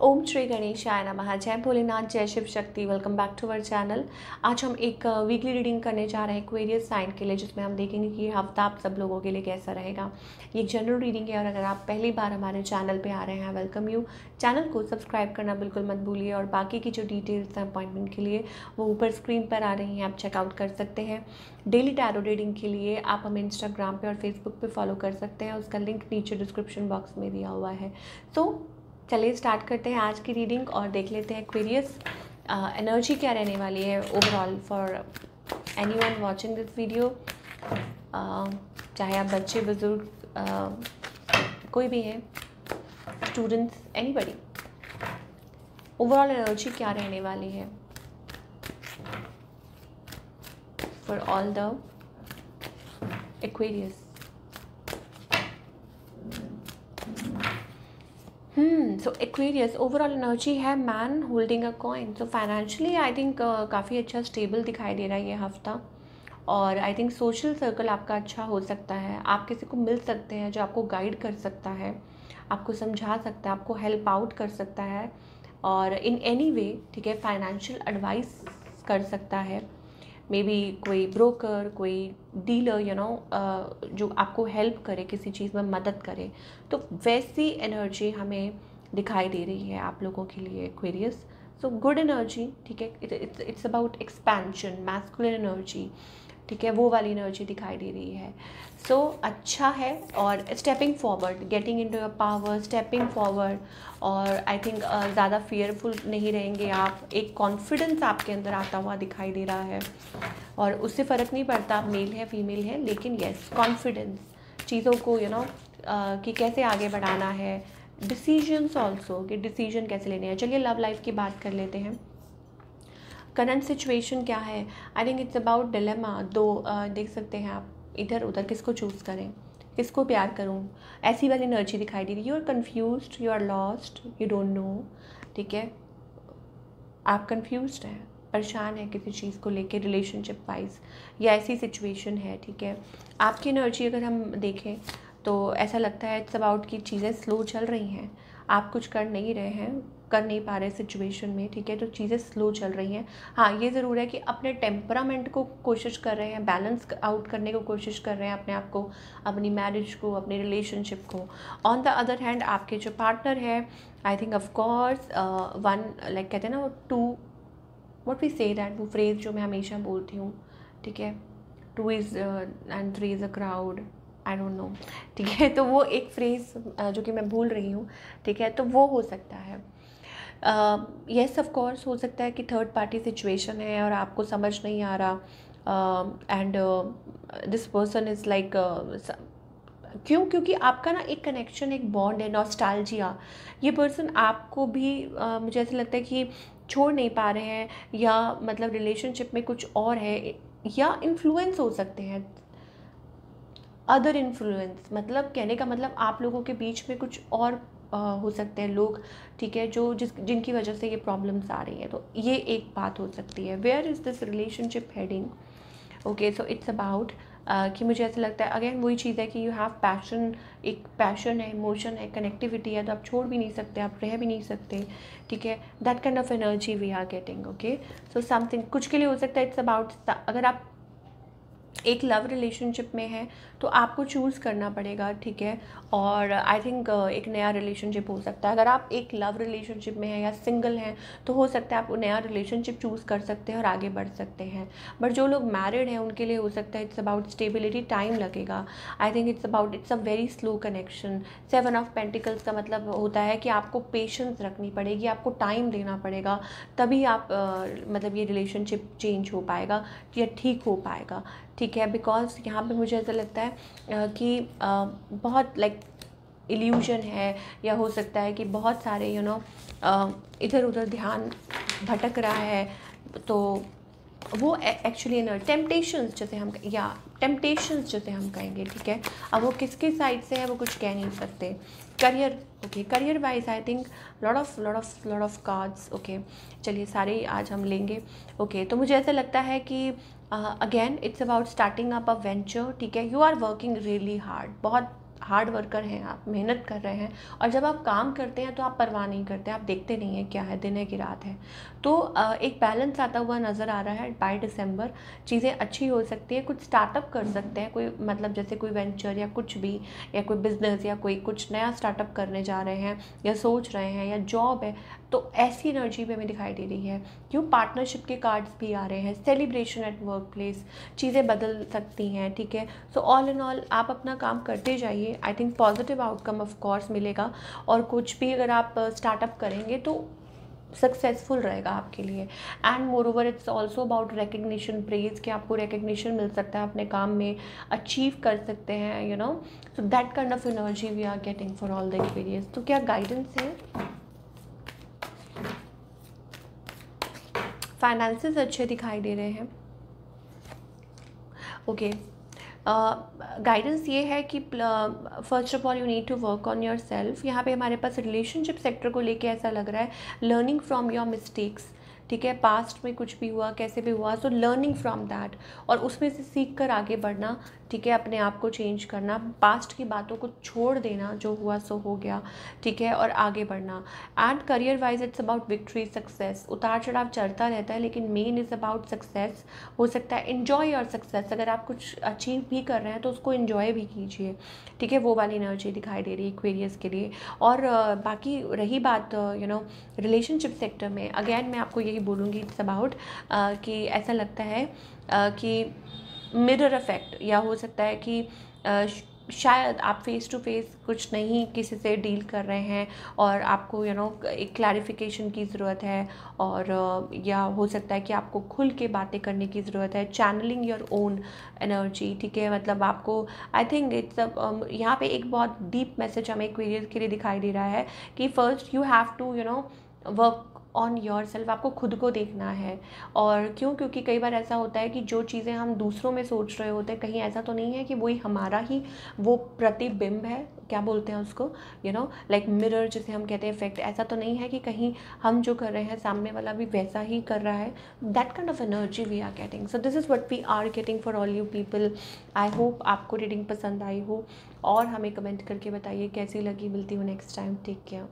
ओम श्री गणेश गणेशाय नमः। जय भोलेनाथ जय Shiv Shakti. Welcome back to our channel आज हम एक वीकली uh, रीडिंग करने जा रहे हैं क्वेरियस साइन के लिए जिसमें हम देखेंगे कि हफ़्ता आप सब लोगों के लिए कैसा रहेगा। ये जनरल रीडिंग है और अगर आप पहली बार हमारे चैनल पर आ रहे हैं वेलकम यू चैनल को सब्सक्राइब करना बिल्कुल मत भूलिए और बाकी की जो डिटेल्स हैं अपॉइंटमेंट के लिए वो ऊपर स्क्रीन पर आ रही हैं आप चेकआउट कर सकते हैं। डेली टैरो रीडिंग के लिए आप हमें इंस्टाग्राम पे और फेसबुक पे फॉलो कर सकते हैं। उसका लिंक नीचे डिस्क्रिप्शन बॉक्स में दिया हुआ है। तो चलिए स्टार्ट करते हैं आज की रीडिंग और देख लेते हैं क्वेरियस एनर्जी क्या रहने वाली है overall for any one watching this video चाहे आप बच्चे बुज़ुर्ग uh, कोई भी हैं students anybody overall energy क्या रहने वाली है? For all the Aquarius so Aquarius overall energy है man holding a coin so financially I think काफ़ी अच्छा स्टेबल दिखाई दे रहा है ये हफ़्ता। और आई थिंक सोशल सर्कल आपका अच्छा हो सकता है। आप किसी को मिल सकते हैं जो आपको गाइड कर सकता है। आपको समझा सकता है, आपको हेल्प आउट कर सकता है। और इन एनी वे ठीक है फाइनेंशियल एडवाइस कर सकता है। मे बी कोई ब्रोकर कोई डीलर यू नो जो आपको हेल्प करे, किसी चीज़ में मदद करे। तो वैसी एनर्जी हमें दिखाई दे रही है आप लोगों के लिए क्वेरियस सो गुड एनर्जी ठीक है? It's about expansion masculine energy ठीक है? वो वाली एनर्जी दिखाई दे रही है। सो so, अच्छा है और stepping forward getting into your power stepping forward और आई थिंक uh, ज़्यादा फियरफुल नहीं रहेंगे आप। एक कॉन्फिडेंस आपके अंदर आता हुआ दिखाई दे रहा है और उससे फ़र्क नहीं पड़ता आप मेल है फीमेल है लेकिन येस कॉन्फिडेंस चीज़ों को you you know know, uh, कि कैसे आगे बढ़ाना है डिसीजंस ऑल्सो कि डिसीज़न कैसे लेने हैं। चलिए लव लाइफ की बात कर लेते हैं। करंट सिचुएशन क्या है? I think it's about dilemma दो uh, देख सकते हैं आप इधर उधर किसको चूज़ करें किसको प्यार करूँ। ऐसी वाली एनर्जी दिखाई दे रही है। You are confused you are lost you don't know ठीक है? आप कन्फ्यूज़ हैं परेशान है किसी चीज़ को लेके रिलेशनशिप वाइज या ऐसी सिचुएशन है ठीक है? आपकी एनर्जी अगर हम देखें तो ऐसा लगता है इट्स अबाउट कि चीज़ें स्लो चल रही हैं। आप कुछ कर नहीं रहे हैं, कर नहीं पा रहे सिचुएशन में, ठीक है? तो चीज़ें स्लो चल रही हैं। हाँ ये ज़रूर है कि अपने टेम्परामेंट को कोशिश कर रहे हैं, बैलेंस आउट करने को कोशिश कर रहे हैं अपने आप को, अपनी मैरिज को, अपनी रिलेशनशिप को। ऑन द अदर हैंड, आपके जो पार्टनर है, I think of course one, like कहते हैं ना वो two what we say that, वो फ्रेज जो मैं हमेशा बोलती हूँ, ठीक है? Two is and three is a crowd. I don't know ठीक है? तो वो एक फ्रेज़ जो कि मैं भूल रही हूँ। ठीक है? तो वो हो सकता है। येस ऑफ़ कोर्स हो सकता है कि थर्ड पार्टी सिचुएशन है और आपको समझ नहीं आ रहा। And this person is like क्यों? क्योंकि आपका ना एक कनेक्शन एक बॉन्ड है नॉस्टालजिया ये पर्सन आपको भी uh, मुझे ऐसा लगता है कि छोड़ नहीं पा रहे हैं या मतलब रिलेशनशिप में कुछ और है या इन्फ्लुएंस हो सकते हैं। अदर इन्फ्लुएंस मतलब कहने का मतलब आप लोगों के बीच में कुछ और आ, हो सकते हैं लोग ठीक है जो जिस जिनकी वजह से ये प्रॉब्लम्स आ रही हैं। तो ये एक बात हो सकती है। Where is this relationship heading okay so it's about कि मुझे ऐसा लगता है अगेन वही चीज़ है कि यू हैव पैशन एक पैशन है इमोशन है कनेक्टिविटी है तो आप छोड़ भी नहीं सकते आप रह भी नहीं सकते ठीक है? That kind of energy we are getting okay so something कुछ के लिए हो सकता है इट्स अबाउट अगर आप एक लव रिलेशनशिप में है तो आपको चूज़ करना पड़ेगा ठीक है? और आई थिंक एक नया रिलेशनशिप हो सकता है। अगर आप एक लव रिलेशनशिप में हैं या सिंगल हैं तो हो सकता है आप नया रिलेशनशिप चूज़ कर सकते हैं और आगे बढ़ सकते हैं। बट जो लोग मैरिड हैं उनके लिए हो सकता है इट्स अबाउट स्टेबिलिटी टाइम लगेगा। I think it's about it's a very slow connection seven of pentacles का मतलब होता है कि आपको पेशेंस रखनी पड़ेगी आपको टाइम देना पड़ेगा तभी आप uh, मतलब ये रिलेशनशिप चेंज हो पाएगा या ठीक हो पाएगा। ठीक है बिकॉज़ यहाँ पे मुझे ऐसा लगता है कि बहुत लाइक इल्यूजन है या हो सकता है कि बहुत सारे यू नो इधर उधर ध्यान भटक रहा है तो वो एक्चुअली ना टेम्पटेशंस जैसे हम या टेम्पटेशंस जैसे हम कहेंगे ठीक है? अब वो किसके साइड से है वो कुछ कह नहीं सकते। Career okay career wise I think lot of lot of lot of cards okay चलिए सारे आज हम लेंगे ओके okay, तो मुझे ऐसा लगता है कि again it's about starting up a venture ठीक है? You are working really hard बहुत हार्ड वर्कर हैं, आप मेहनत कर रहे हैं और जब आप काम करते हैं तो आप परवाह नहीं करते, आप देखते नहीं हैं क्या है, दिन है कि रात है। तो एक बैलेंस आता हुआ नज़र आ रहा है बाई दिसंबर चीज़ें अच्छी हो सकती है, कुछ स्टार्टअप कर सकते हैं, कोई मतलब जैसे कोई वेंचर या कुछ भी, या कोई बिज़नेस या कोई कुछ नया स्टार्टअप करने जा रहे हैं, या सोच रहे हैं, या जॉब है तो ऐसी एनर्जी भी हमें दिखाई दे रही है। क्यों? पार्टनरशिप के कार्ड्स भी आ रहे हैं सेलिब्रेशन एट वर्क प्लेस चीज़ें बदल सकती हैं, ठीक है? सो ऑल इन ऑल आप अपना काम करते जाइए I think positive outcome of course मिलेगा। और कुछ भी अगर आप स्टार्टअप करेंगे तो सक्सेसफुल रहेगा आपके लिए। And moreover it's also about recognition praise कि आपको रिकग्निशन मिल सकता है, अपने काम में अचीव कर सकते हैं you know so that kind of energy we are getting for all the experience तो क्या गाइडेंस है? फाइनेंसेस अच्छे दिखाई दे रहे हैं। ओके गाइडेंस ये है कि first of all you need to work on yourself यहाँ पर हमारे पास रिलेशनशिप सेक्टर को लेके ऐसा लग रहा है लर्निंग फ्रॉम योर मिस्टेक्स ठीक है पास्ट में कुछ भी हुआ, कैसे भी हुआ सो लर्निंग फ्रॉम दैट और उसमें से सीख कर आगे बढ़ना, ठीक है, अपने आप को चेंज करना पास्ट की बातों को छोड़ देना, जो हुआ सो हो गया, ठीक है, और आगे बढ़ना। And career wise it's about victory success उतार चढ़ाव चलता रहता है, लेकिन मेन इज़ अबाउट सक्सेस हो सकता है इन्जॉय और सक्सेस अगर आप कुछ अचीव भी कर रहे हैं तो उसको इन्जॉय भी कीजिए। ठीक है, वो वाली एनर्जी दिखाई दे रही है क्वेरियस के लिए। और बाकी रही बात यू नो रिलेशनशिप सेक्टर में अगेन मैं आपको यही बोलूँगी इट्स अबाउट कि ऐसा लगता है कि मिरर इफ़ेक्ट या हो सकता है कि शायद आप फेस टू फेस कुछ नहीं किसी से डील कर रहे हैं और आपको यू you नो know, एक क्लैरिफिकेशन की ज़रूरत है और या हो सकता है कि आपको खुल के बातें करने की ज़रूरत है चैनलिंग योर ओन एनर्जी ठीक है? मतलब आपको आई थिंक इट्स यहाँ पे एक बहुत डीप मैसेज हमें क्वेरियर के लिए दिखाई दे रहा है कि first you have to you know work on yourself आपको खुद को देखना है। और क्यों? क्योंकि कई बार ऐसा होता है कि जो चीज़ें हम दूसरों में सोच रहे होते हैं, कहीं ऐसा तो नहीं है कि वही हमारा ही वो प्रतिबिंब है, क्या बोलते हैं उसको? यू नो लाइक मिरर जिसे हम कहते हैं इफ़ेक्ट ऐसा तो नहीं है कि कहीं हम जो कर रहे हैं, सामने वाला भी वैसा ही कर रहा है। That kind of energy we are getting so this is what we are getting for all you people I hope आपको रीडिंग पसंद आई हो। और हमें कमेंट करके बताइए, कैसी लगी? मिलती हूँ नेक्स्ट टाइम टेक केयर